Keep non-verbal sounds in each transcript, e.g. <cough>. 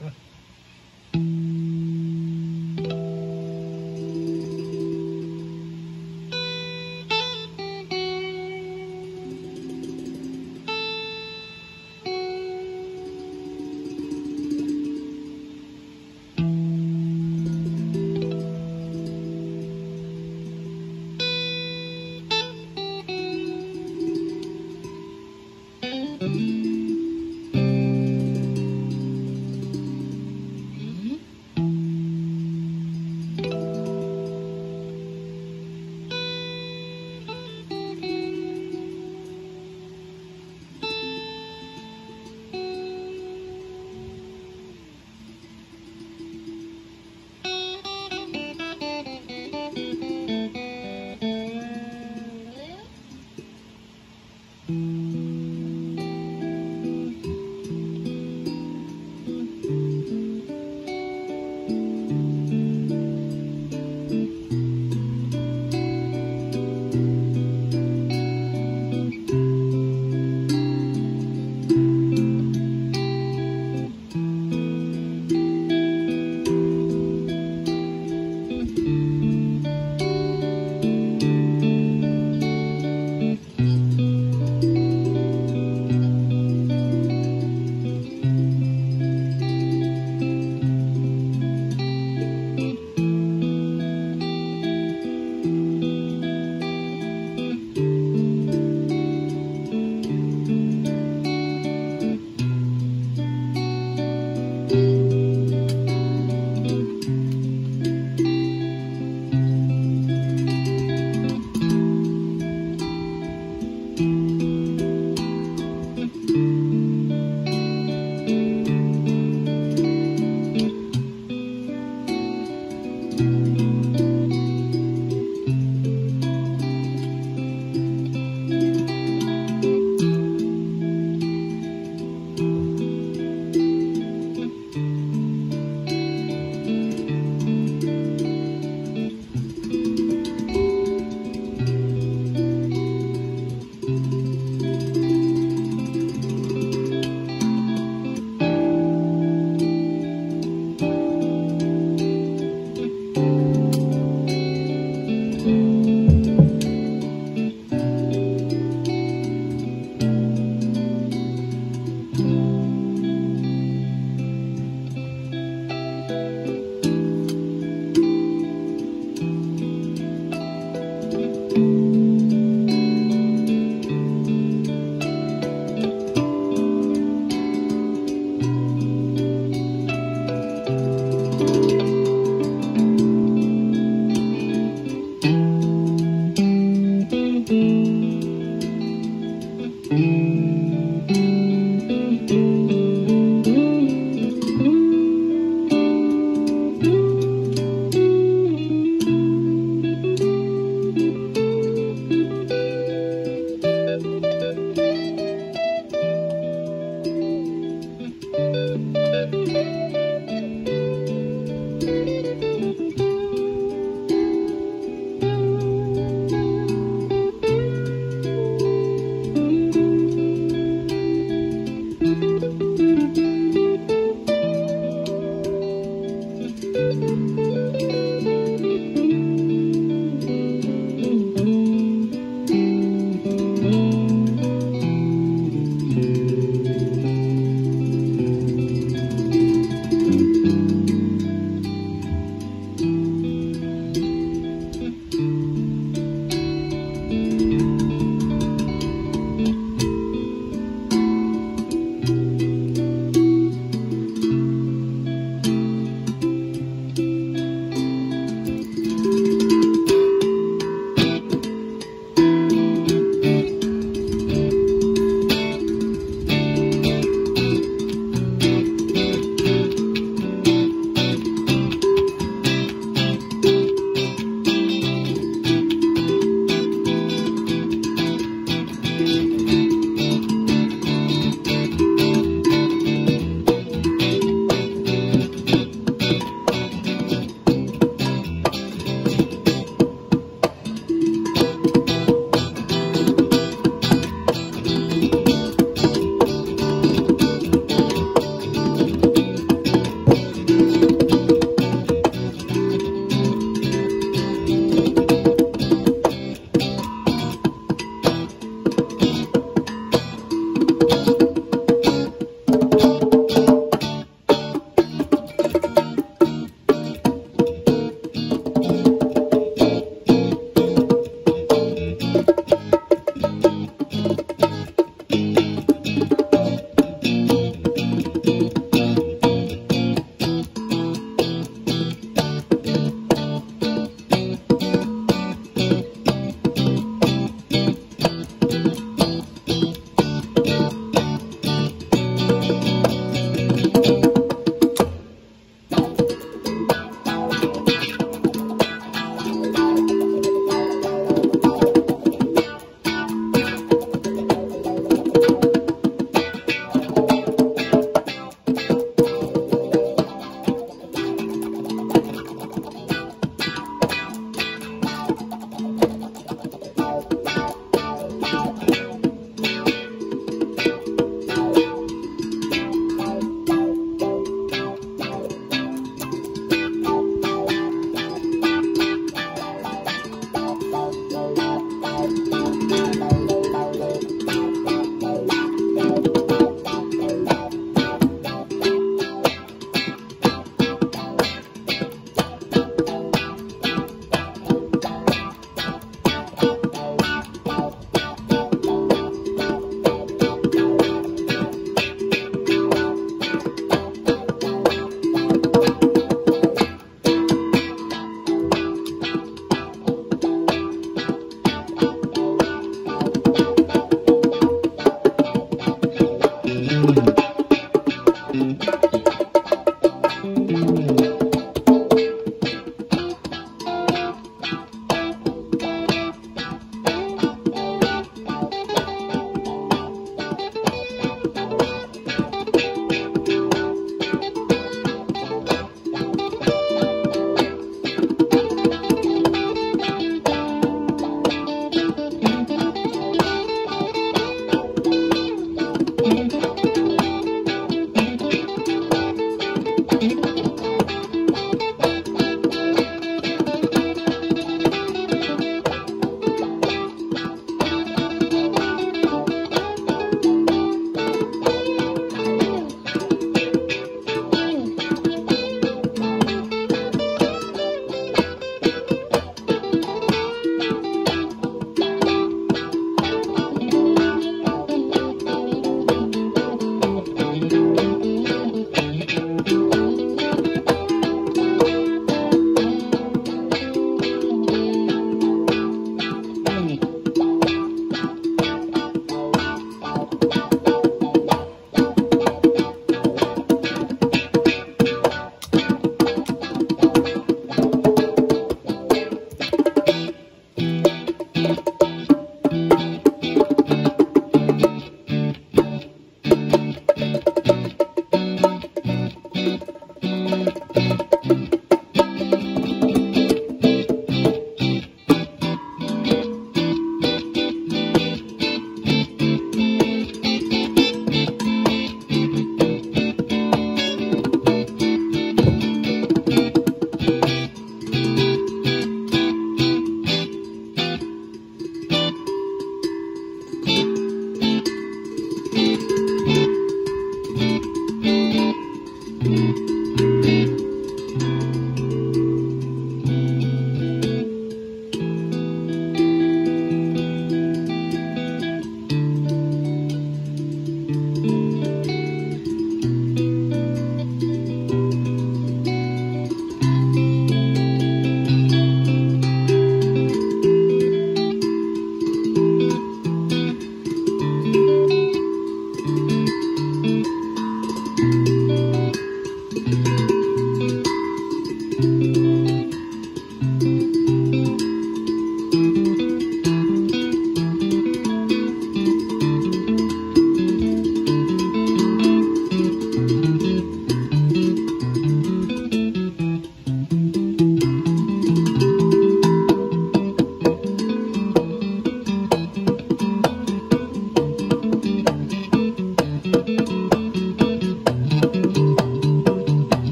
Yeah. <laughs>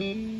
ending